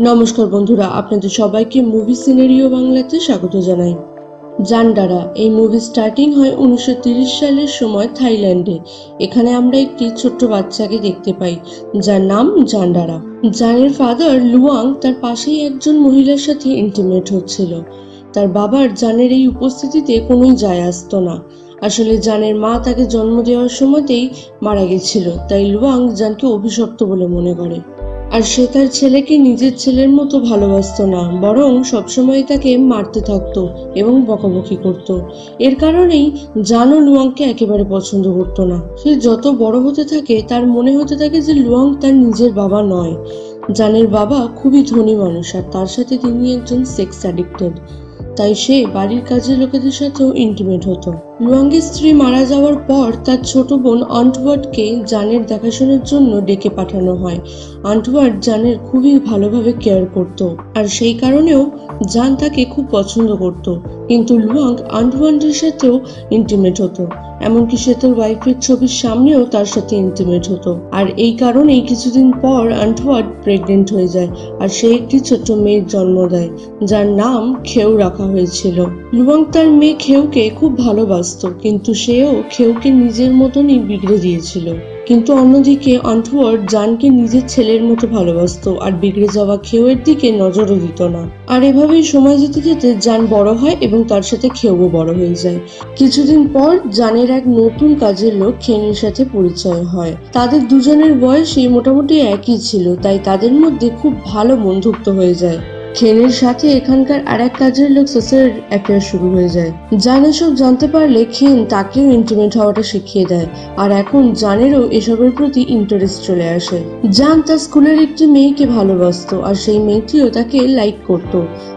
নমস্কার বন্ধুরা, আপনাদের সবাইকে মুভি সিনারিও বাংলাতে স্বাগত জানাই। জান্ডারা, এই মুভি স্টার্টিং হয় উনিশশো সালের সময় থাইল্যান্ডে। এখানে আমরা একটি ছোট্ট বাচ্চাকে দেখতে পাই, যার নাম জান্ডারা। জানের ফাদার লুয়াং তার পাশেই একজন মহিলার সাথে ইন্টিমেট হচ্ছিল। তার বাবার জানের এই উপস্থিতিতে কোনোই যায় আসতো না। আসলে জানের মা তাকে জন্ম দেওয়ার সময়তেই মারা গেছিল, তাই লুয়াং জানকে অভিশপ্ত বলে মনে করে। আর সে তার ছেলেকে নিজের ছেলের মতো ভালোবাসতো না, বরং সবসময় তাকে মারতে থাকতো এবং বকাবকি করত। এর কারণেই জানও লুয়াংকে একেবারে পছন্দ করতো না। সে যত বড় হতে থাকে, তার মনে হতে থাকে যে লুয়াং তার নিজের বাবা নয়। জানের বাবা খুবই ধনী মানুষ আর তার সাথে তিনি একজন সেক্স অ্যাডিক্টেড তাই সে বাড়ির কাজের লোকেদের সাথেও ইন্টিমেট হতো। লুয়াংয়ের স্ত্রী মারা যাওয়ার পর তার ছোট বোন অন্টওয়ার্ডকে জানের দেখাশোনার জন্য ডেকে পাঠানো হয়। আন্টওয়ার্ড জানের খুবই ভালোভাবে কেয়ার করত আর সেই কারণেও জান তাকে খুব পছন্দ করত। কিন্তু লুয়াং আন্টওয়ার্ডের সাথেও ইন্টিমেট হতো। এমনকি সে তার ওয়াইফের ছবির সামনেও তার সাথে ইন্টিমেট হতো। আর এই কারণেই কিছুদিন পর আন্টওয়ার্ড প্রেগনেন্ট হয়ে যায় আর সে একটি ছোট্ট মেয়ের জন্ম দেয়, যার নাম খেউ রাখা হয়েছিল। লুয়াং তার মেয়ে খেউকে খুব ভালোবাসতো কিন্তু সেও খেউকে নিজের মতনই বিগড়ে দিয়েছিল। কিন্তু অন্যদিকে অন্টওয়ার্ড জানকে নিজের ছেলের মতো ভালোবাসতো, আর বিগড়ে যাওয়া খেউয়ের দিকে নজরও দিত না। আর এভাবেই সময় যেতে যেতে জান বড় হয় এবং তার সাথে খেউও বড় হয়ে যায়। কিছুদিন পর জানের এক নতুন কাজের লোক খেনের সাথে পরিচয় হয়। তাদের দুজনের বয়সই মোটামুটি একই ছিল, তাই তাদের মধ্যে খুব ভালো বন্ধুত্ব হয়ে যায়। খেনের সাথে এখানকার আর এক কাজের লোক সোসের অ্যাফেয়ার শুরু হয়ে যায়। জান এসব জানতে পারলে খেন তাকেও ইন্টিমেট হওয়াটা শিখিয়ে দেয় আর এখন জানেরও এসবের প্রতি ইন্টারেস্ট চলে আসে। জান তার স্কুলের একটি মেয়েকে ভালোবাসত আর সেই মেয়েটিও তাকে লাইক করত।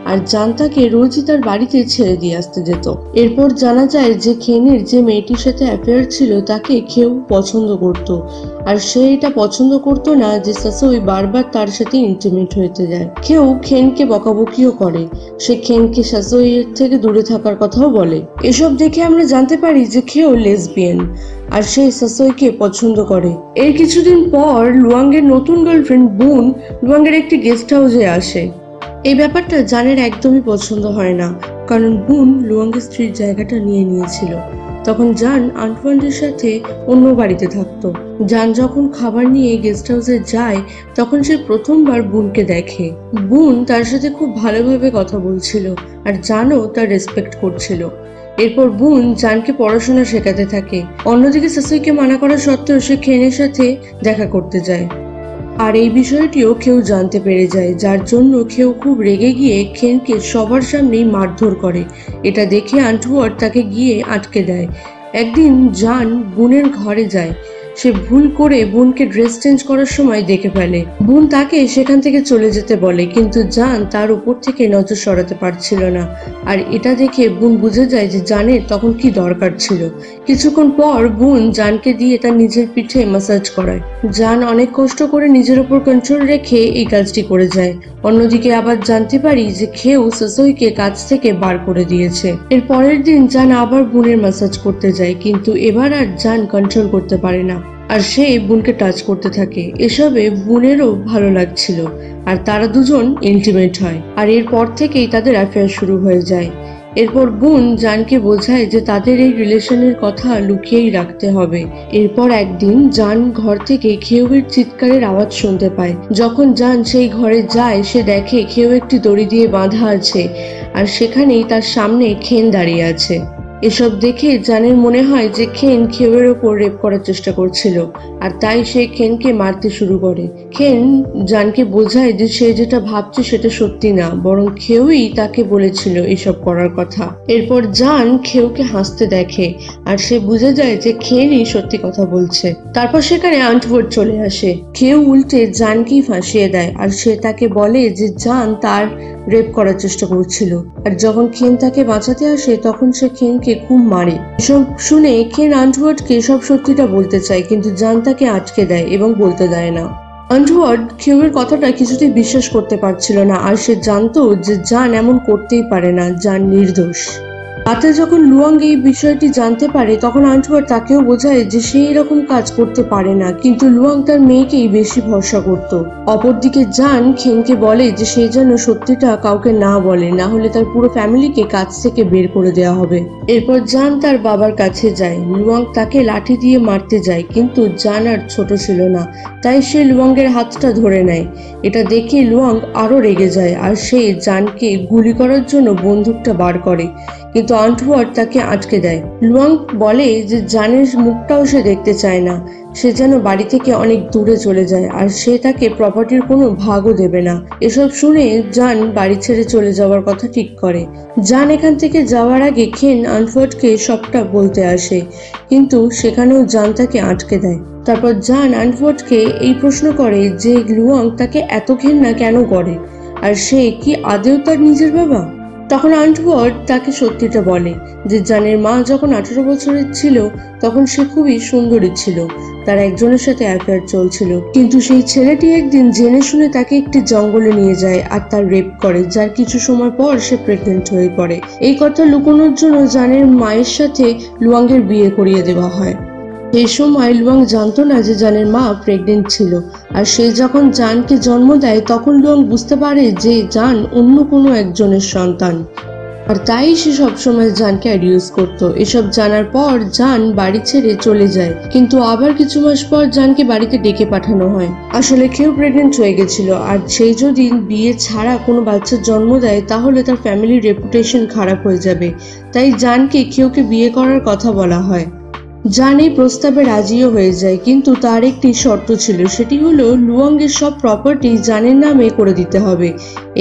আর জান তাকে রোজই তার বাড়িতে ছেড়ে দিয়ে আসতে যেত। এরপর জানা যায় যে খেনের যে মেয়েটির সাথে অ্যাফেয়ার ছিল, তাকে কেউ পছন্দ করত। আর সে এটা পছন্দ করতো না যে সাসই বারবার তার সাথে ইন্টিমেট হতে যায়। কেউ খেনকে বকাবকিও করে। সে খেনকে সাসইয়ের থেকে দূরে থাকার কথাও বলে। এসব দেখে আমরা জানতে পারি যে খেও লেসবিয়ান আর সে সাসইকে পছন্দ করে। এর কিছুদিন পর লুয়াংয়ের নতুন গার্লফ্রেন্ড বুন লুয়াংয়ের একটি গেস্ট হাউসে আসে। এই ব্যাপারটা জানের একদমই পছন্দ হয় না, কারণ বুন লুয়াংয়ের স্ত্রীর জায়গাটা নিয়ে নিয়েছিল। তখন জান আন্টওয়ান্ডের সাথে অন্য বাড়িতে থাকতো। জান যখন খাবার নিয়ে গেস্ট হাউসে যায়, তখন সে প্রথমবার বুনকে দেখে। বুন তার সাথে খুব ভালোভাবে কথা বলছিল আর জানও তার রেসপেক্ট করছিল। এরপর বুন জানকে পড়াশোনা শেখাতে থাকে। অন্যদিকে সাসুইকে মানা করা সত্ত্বেও সে খেনের সাথে দেখা করতে যায়। আর এই বিষয়টিও কেউ জানতে পেরে যায়, যার জন্য কেউ খুব রেগে গিয়ে খেনকে সবার সামনেই মারধর করে। এটা দেখে আন্টুয়ার তাকে গিয়ে আটকে দেয়। একদিন জান বুনের ঘরে যায়। সে ভুল করে বোনকে ড্রেস চেঞ্জ করার সময় দেখে ফেলে। বোন তাকে সেখান থেকে চলে যেতে বলে, কিন্তু জান তার উপর থেকে নজর সরাতে পারছিল না। আর এটা দেখে বোন বুঝে যায় যে জানের তখন কি দরকার ছিল। কিছুক্ষণ পর বোন জানকে দিয়ে তার নিজের পিঠে মাসাজ করায়। জান অনেক কষ্ট করে নিজের উপর কন্ট্রোল রেখে এই কাজটি করে যায়। অন্যদিকে আবার জানতে পারি যে খেউ সাসইকে কাজ থেকে বার করে দিয়েছে। এর পরের দিন জান আবার বোনের মাসাজ করতে যায়, কিন্তু এবার আর জান কন্ট্রোল করতে পারে না। আর সে বোনকে টাচ করতে থাকে। এসবে বোনেরও ভালো লাগছিল। আর তারা দুজন ইন্টিমেট হয়। আর এরপর থেকেই তাদের অ্যাফেয়ার শুরু হয়ে যায়। এরপর বোন জানকে বোঝায় যে তাদের এই রিলেশনের কথা লুকিয়েই রাখতে হবে। এরপর একদিন জান ঘর থেকে খেউয়ের চিৎকারের আওয়াজ শুনতে পায়। যখন জান সেই ঘরে যায়, সে দেখে খেউ একটি দড়ি দিয়ে বাঁধা আছে। আর সেখানেই তার সামনে খেন দাঁড়িয়ে আছে। এসব দেখে জানের মনে হয় যে খেন খেউয়ের ওপর রেপ করার চেষ্টা করছিল, আর তাই সে খেনকে মারতে শুরু করে। খেন জানকে বোঝায় যে সে যেটা ভাবছে সেটা সত্যি না, বরং খেউই তাকে বলেছিল এসব করার কথা। এরপর জান খেউকে হাসতে দেখে, আর সে বুঝে যায় যে খেনই সত্যি কথা বলছে। তারপর সেখানে আন্টওয়ার্ড চলে আসে। খেউ উল্টে জানকেই ফাঁসিয়ে দেয়, আর সে তাকে বলে যে জান তার রেপ করার চেষ্টা করছিল। আর যখন খেন তাকে বাঁচাতে আসে, তখন সে খেনকে খুব মারে। এসব শুনে খেন আন্টওয়ার্ডকে সব সত্যিটা বলতে চায়, কিন্তু জান তাকে আটকে দেয় এবং বলতে দেয় না। আন্ডওয়ার্ড খেউয়ের কথাটা কিছুতেই বিশ্বাস করতে পারছিল না, আর সে জানতো যে জান এমন করতেই পারে না জান নির্দোষ। রাতে যখন লুয়াং এই বিষয়টি জানতে পারে, তখন আন্টুয়ার তাকেও বোঝায় যে সে এরকম কাজ করতে পারে না, কিন্তু লুয়াং তার মেয়েকেই বেশি ভরসা করত। অপরদিকে জান খেংকে বলে যে সে যেন সত্যিটা কাউকে না বলে, না হলে তার পুরো ফ্যামিলিকে কাছ থেকে বের করে দেওয়া হবে। এরপর জান তার বাবার কাছে যায়। লুয়াং তাকে লাঠি দিয়ে মারতে যায়, কিন্তু জান আর ছোট ছিল না, তাই সে লুয়াংয়ের হাতটা ধরে নেয়। এটা দেখে লুয়াং আরও রেগে যায়, আর সে জানকে গুলি করার জন্য বন্দুকটা বার করে। কিন্তু আন্টওয়ার্ড তাকে আটকে দেয়। লুয়াং বলে যে জানের মুখটাও সে দেখতে চায় না। সে যেন বাড়ি থেকে অনেক দূরে চলে যায় আর সে তাকে প্রপার্টির কোনো ভাগও দেবে না। এসব শুনে জান বাড়ি ছেড়ে চলে যাওয়ার কথা ঠিক করে। জান এখান থেকে যাওয়ার আগে খেন আনফোর্ডকে সবটা বলতে আসে, কিন্তু সেখানেও জান তাকে আটকে দেয়। তারপর জান আনফোর্ডকে এই প্রশ্ন করে যে লুয়াং তাকে এত ঘেন্না কেন করে? আর সে কি আদেও তার নিজের বাবা? তখন আন্টওয়ার্ড তাকে সত্যিটা বলে যে জানের মা যখন আঠারো বছরের ছিল, তখন সে খুবই সুন্দরী ছিল। তার একজনের সাথে অ্যাফেয়ার চলছিল। কিন্তু সেই ছেলেটি একদিন জেনে শুনে তাকে একটি জঙ্গলে নিয়ে যায় আর তার রেপ করে, যার কিছু সময় পর সে প্রেগনেন্ট হয়ে পড়ে। এই কথা লুকোনোর জন্য জানের মায়ের সাথে লুয়াঙ্গের বিয়ে করিয়ে দেওয়া হয়। সেই সময় লুয়াং জানতো না যে জানের মা প্রেগনেন্ট ছিল। আর সে যখন জানকে জন্ম দেয়, তখন লুয়াং বুঝতে পারে যে জান অন্য কোনো একজনের সন্তান। আর তাই সে সবসময় জানকে অ্যাডিউস করত। এসব জানার পর জান বাড়ি ছেড়ে চলে যায়। কিন্তু আবার কিছু মাস পর জানকে বাড়িতে ডেকে পাঠানো হয়। আসলে কেউ প্রেগনেন্ট হয়ে গেছিল। আর সেই যদি বিয়ে ছাড়া কোনো বাচ্চার জন্ম দেয়, তাহলে তার ফ্যামিলির রেপুটেশন খারাপ হয়ে যাবে। তাই জানকে কেউকে বিয়ে করার কথা বলা হয়। জান এই প্রস্তাবে রাজিও হয়ে যায়, কিন্তু তার একটি শর্ত ছিল, সেটি হলো লুয়াংয়ের সব প্রপার্টি জানের নামে করে দিতে হবে।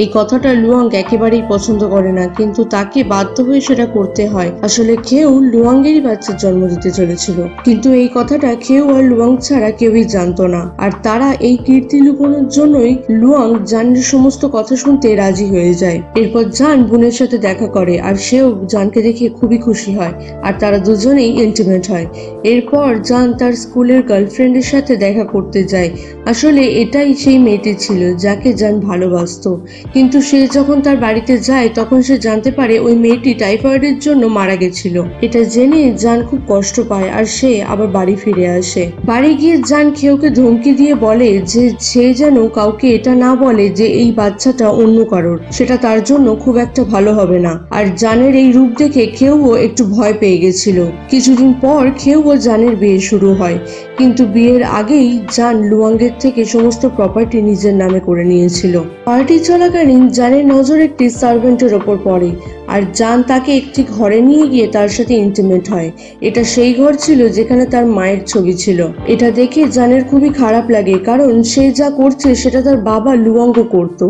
এই কথাটা লুয়াং একেবারেই পছন্দ করে না, কিন্তু তাকে বাধ্য হয়ে সেটা করতে হয়। আসলে কেউ লুয়াংয়েরই বাচ্চার জন্ম দিতে চলেছিল, কিন্তু এই কথাটা খেউ আর লুয়াং ছাড়া কেউই জানতো না। আর তারা এই কীর্তি লুকোনোর জন্যই লুয়াং জানের সমস্ত কথা শুনতে রাজি হয়ে যায়। এরপর জান বোনের সাথে দেখা করে, আর সেও জানকে দেখে খুবই খুশি হয়, আর তারা দুজনেই ইন্টিমেট হয়। এরপর জান তার স্কুলের গার্লফ্রেন্ডের সাথে দেখা করতে যায়। আসলে এটাই সেই মেয়েটি ছিল, যাকে জান ভালোবাসতো। কিন্তু সে যখন তার বাড়িতে যায়, তখন সে জানতে পারে ওই মেয়েটি টাইফয়েডের জন্য মারা গেছিল। এটা জেনে জান খুব কষ্ট পায় আর সে আবার বাড়ি ফিরে আসে। বাড়ি গিয়ে জান খেউকে ধমকি দিয়ে বলে যে সে যেন কাউকে এটা না বলে যে এই বাচ্চাটা অন্য কারোর। সেটা তার জন্য খুব একটা ভালো হবে না। আর জানের এই রূপ দেখে কেউও একটু ভয় পেয়ে গেছিল। কিছুদিন পর খেউ ও জানের বিয়ে শুরু হয়। কিন্তু বিয়ের আগেই জান লুয়াঙ্গের থেকে সমস্ত প্রপার্টি নিজের নামে করে নিয়েছিল। পার্টি চলাকালীন জানের নজর একটি সার্ভেন্টের ওপর পড়ে আর জান তাকে একটি ঘরে নিয়ে গিয়ে তার সাথে ইন্টিমেট হয়। এটা সেই ঘর ছিল যেখানে তার মায়ের ছবি ছিল। এটা দেখে জানের খুবই খারাপ লাগে কারণ সে যা করছে সেটা তার বাবা লুয়াঙ্গ করত।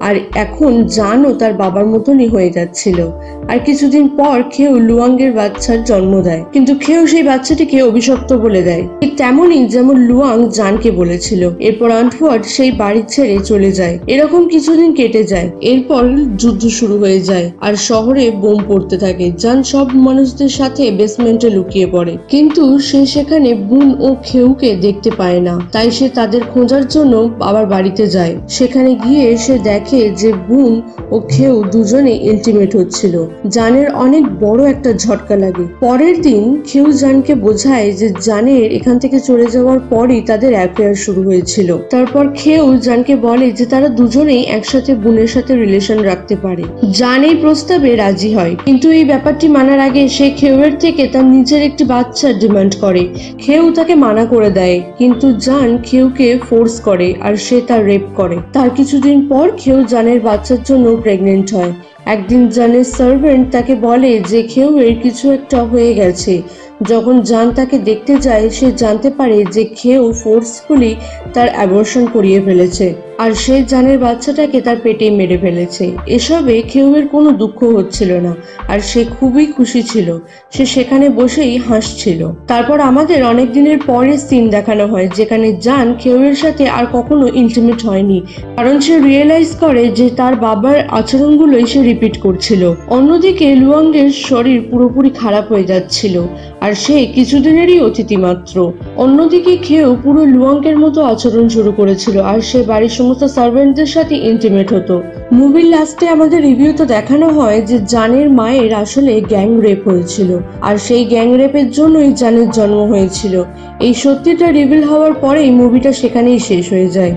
আর এখন জানও তার বাবার মতনই হয়ে যাচ্ছিল। আর কিছুদিন পর খেউ লুয়াঙ্গের বাচ্চার জন্ম দেয়। কিন্তু খেউ সেই বাচ্চাটিকে অভিশপ্ত বলে দেয়। ঠিক তেমনই যেমন লুয়াং জানকে বলেছিল। এরপর আন্টওয়ার্ড সেই বাড়ি ছেড়ে চলে যায়। এরকম কিছুদিন কেটে যায়। এরপর যুদ্ধ শুরু হয়ে যায় আর শহরে বোম পড়তে থাকে। জান সব মানুষদের সাথে বেসমেন্টে লুকিয়ে পড়ে। কিন্তু সে সেখানে বুন ও খেউকে দেখতে পায় না। তাই সে তাদের খোঁজার জন্য আবার বাড়িতে যায়। সেখানে গিয়ে সে দেখে যে বুন ও খেউ দুজনে ইন্টিমেট হচ্ছিল। জানের অনেক বড় একটা ঝটকা লাগে। পরের দিন খেউ জানকে বোঝায় যে জানের এখান থেকে চলে যাওয়ার পরই তাদের অ্যাফেয়ার শুরু হয়েছিল। তারপর খেউ জানকে বলে যে তারা দুজনেই একসাথে বোনের সাথে রিলেশন রাখতে পারে। জান এই প্রস্তাবে রাজি হয়। কিন্তু এই ব্যাপারটি মানার আগে সে খেউয়ের থেকে তার নিজের একটি বাচ্চার ডিমান্ড করে। খেউ তাকে মানা করে দেয়। কিন্তু জান খেউকে ফোর্স করে আর সে তার রেপ করে। তার কিছুদিন পর খেউ জানের বাচ্চার জন্য প্রেগনেন্ট হয়। একদিন জানের সার্ভেন্ট তাকে বলে যে খেউয়ের কিছু একটা হয়ে গেছে। যখন জান তাকে দেখতে যায়, সে জানতে পারে যে খেউ ফোর্সফুলি তার অ্যাবর্শন করিয়ে ফেলেছে আর সে জানের বাচ্চাটাকে তার পেটে মেরে ফেলেছে। এসবে খেউয়ের কোনো দুঃখ হচ্ছিল না আর সে খুবই খুশি ছিল। সে সেখানে বসেই হাসছিল। তারপর আমাদের অনেক দিনের পরে সিন দেখানো হয়, যেখানে জান খেউয়ের সাথে আর কখনো ইন্টিমেট হয়নি। কারণ সে রিয়েলাইজ করে যে তার বাবার আচরণগুলোই সে রিপিট করছিল। অন্যদিকে লুয়াংয়ের শরীর পুরোপুরি খারাপ হয়ে যাচ্ছিল। আর সে কিছুদিনেরই অতিথি মাত্র অন্যদিকে খেয়েও পুরো লুয়াঙ্কের মতো আচরণ শুরু করেছিল আর সে বাড়ির সমস্ত সার্ভেন্টদের সাথে ইন্টিমেট হতো। মুভির লাস্টে আমাদের রিভিউতে দেখানো হয় যে জানের মায়ের আসলে গ্যাং রেপ হয়েছিল আর সেই গ্যাং রেপের জন্যই জানের জন্ম হয়েছিল। এই সত্যিটা রিভিল হওয়ার পরেই মুভিটা সেখানেই শেষ হয়ে যায়।